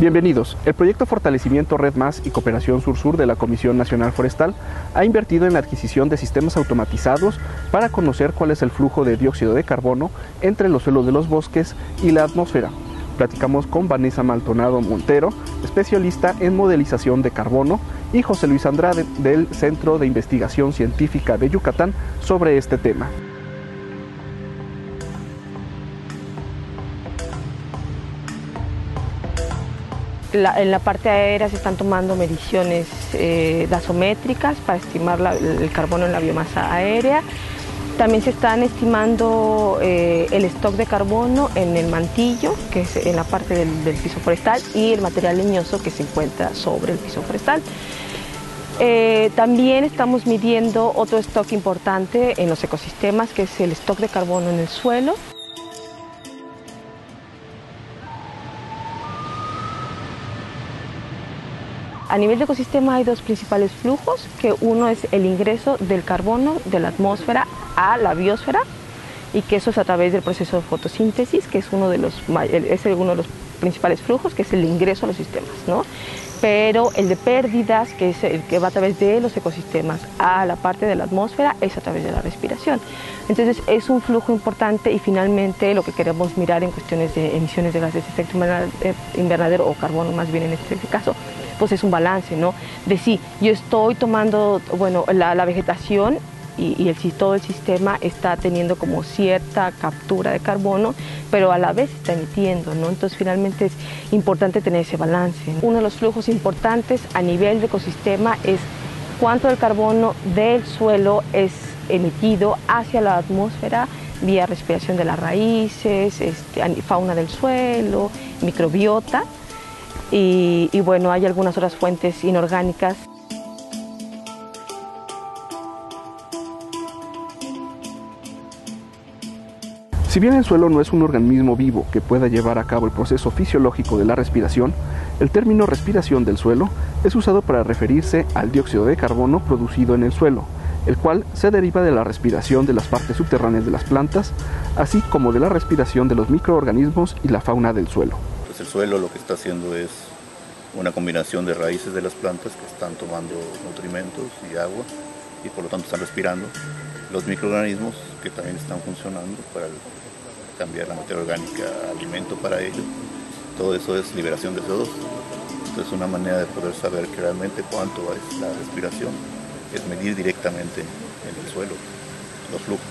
Bienvenidos. El proyecto Fortalecimiento Red Más y Cooperación Sur-Sur de la Comisión Nacional Forestal ha invertido en la adquisición de sistemas automatizados para conocer cuál es el flujo de dióxido de carbono entre los suelos de los bosques y la atmósfera. Platicamos con Vanessa Maltonado Montero, especialista en modelización de carbono, y José Luis Andrade del Centro de Investigación Científica de Yucatán sobre este tema. En la parte aérea se están tomando mediciones eh, dasométricas para estimar el carbono en la biomasa aérea. También se están estimando eh, el stock de carbono en el mantillo, que es en la parte del, piso forestal, y el material leñoso que se encuentra sobre el piso forestal. Eh, también estamos midiendo otro stock importante en los ecosistemas, que es el stock de carbono en el suelo. A nivel de ecosistema hay dos principales flujos, que uno es el ingreso del carbono de la atmósfera a la biosfera y que eso es a través del proceso de fotosíntesis, que es uno de los, es uno de los principales flujos, que es el ingreso a los sistemas. ¿no? Pero el de pérdidas, que es el que va a través de los ecosistemas a la parte de la atmósfera, es a través de la respiración. Entonces es un flujo importante y finalmente lo que queremos mirar en cuestiones de emisiones de gases de efecto invernadero o carbono más bien en este caso, pues es un balance, ¿no? De sí, yo estoy tomando, bueno, la, vegetación y, el, todo el sistema está teniendo como cierta captura de carbono, pero a la vez está emitiendo, ¿no? Entonces finalmente es importante tener ese balance. Uno de los flujos importantes a nivel de ecosistema es cuánto del carbono del suelo es emitido hacia la atmósfera vía respiración de las raíces, este, fauna del suelo, microbiota y, bueno, hay algunas otras fuentes inorgánicas. Si bien el suelo no es un organismo vivo que pueda llevar a cabo el proceso fisiológico de la respiración, el término respiración del suelo es usado para referirse al dióxido de carbono producido en el suelo, el cual se deriva de la respiración de las partes subterráneas de las plantas, así como de la respiración de los microorganismos y la fauna del suelo el suelo lo que está haciendo es una combinación de raíces de las plantas que están tomando nutrimentos y agua y por lo tanto están respirando. Los microorganismos que también están funcionando para cambiar la materia orgánica a alimento para ellos. Todo eso es liberación de CO2. Entonces una manera de poder saber que realmente cuánto es la respiración es medir directamente en el suelo los flujos.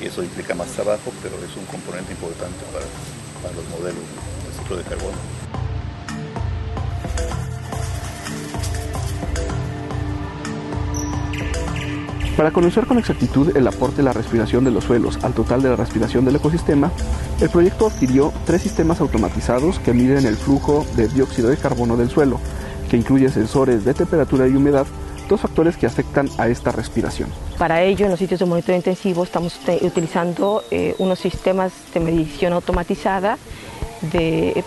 Y eso implica más trabajo, pero es un componente importante para, para los modelos de carbono. Para conocer con exactitud el aporte de la respiración de los suelos al total de la respiración del ecosistema, el proyecto adquirió tres sistemas automatizados que miden el flujo de dióxido de carbono del suelo, que incluye sensores de temperatura y humedad, dos factores que afectan a esta respiración. Para ello, en los sitios de monitoreo intensivo estamos utilizando eh, unos sistemas de medición automatizada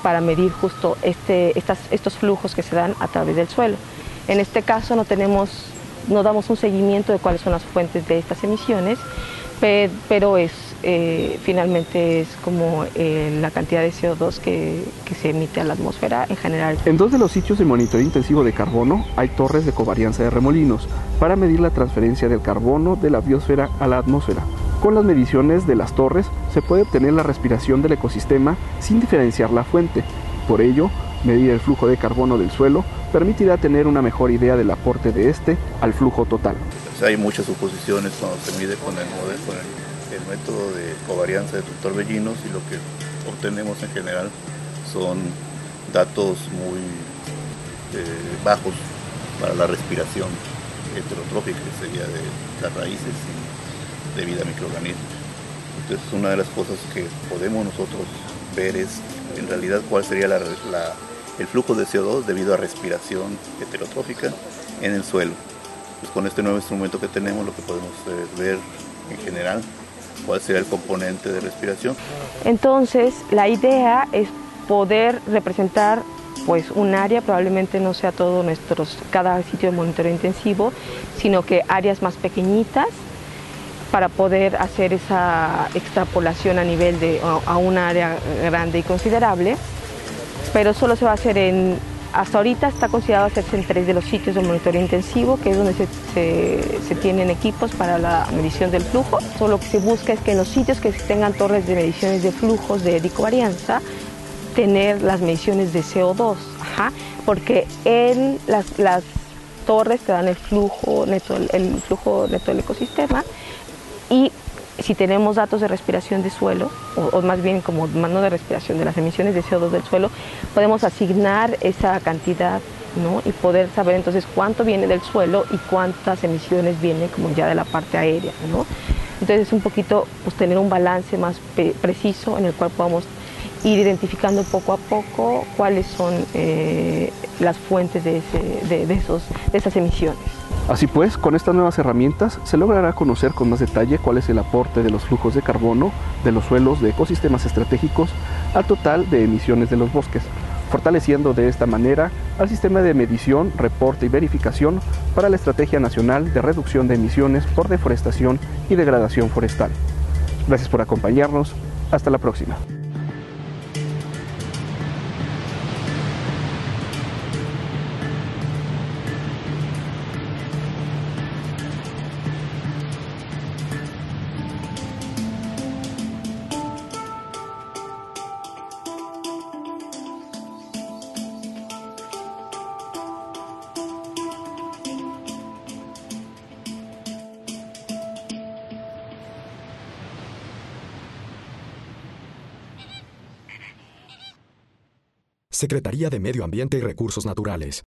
para medir justo este, estos flujos que se dan a través del suelo. En este caso no, tenemos, no damos un seguimiento de cuáles son las fuentes de estas emisiones, pero es, eh, finalmente es como eh, la cantidad de CO2 que, que, se emite a la atmósfera en general. En dos de los sitios de monitoreo intensivo de carbono hay torres de covarianza de remolinos para medir la transferencia del carbono de la biosfera a la atmósfera. Con las mediciones de las torres se puede obtener la respiración del ecosistema sin diferenciar la fuente. Por ello, medir el flujo de carbono del suelo permitirá tener una mejor idea del aporte de este al flujo total. hay muchas suposiciones cuando se mide con el, con el, método de covarianza de Torbellinos y lo que obtenemos en general son datos muy eh, bajos para la respiración heterotrópica, que sería de las raíces de vida microorganismos. Entonces una de las cosas que podemos nosotros ver es en realidad cuál sería el flujo de CO2 debido a respiración heterotrófica en el suelo. Pues con este nuevo instrumento que tenemos lo que podemos eh, ver en general cuál sería el componente de respiración. Entonces la idea es poder representar pues un área, probablemente no sea todo nuestros, cada sitio de monitoreo intensivo, sino que áreas más pequeñitas para poder hacer esa extrapolación a nivel de a, un área grande y considerable pero solo se va a hacer en, hasta ahorita está considerado hacerse en tres de los sitios de monitoreo intensivo, que es donde se, tienen equipos para la medición del flujo. Solo lo que se busca es que en los sitios que tengan torres de mediciones de flujos de edicovarianza, tener las mediciones de CO2, porque en las, las torres te dan el flujo neto, el flujo neto del ecosistema y si tenemos datos de respiración de suelo, o, más bien como mano de respiración de las emisiones de CO2 del suelo, podemos asignar esa cantidad ¿no? y poder saber entonces cuánto viene del suelo y cuántas emisiones vienen como ya de la parte aérea. ¿no? Entonces es un poquito pues, tener un balance más preciso en el cual podamos ir identificando poco a poco cuáles son eh, las fuentes de esas emisiones. Así pues, con estas nuevas herramientas se logrará conocer con más detalle cuál es el aporte de los flujos de carbono de los suelos de ecosistemas estratégicos al total de emisiones de los bosques, fortaleciendo de esta manera al sistema de medición, reporte y verificación para la Estrategia Nacional de Reducción de Emisiones por Deforestación y Degradación Forestal. Gracias por acompañarnos. Hasta la próxima. Secretaría de Medio Ambiente y Recursos Naturales.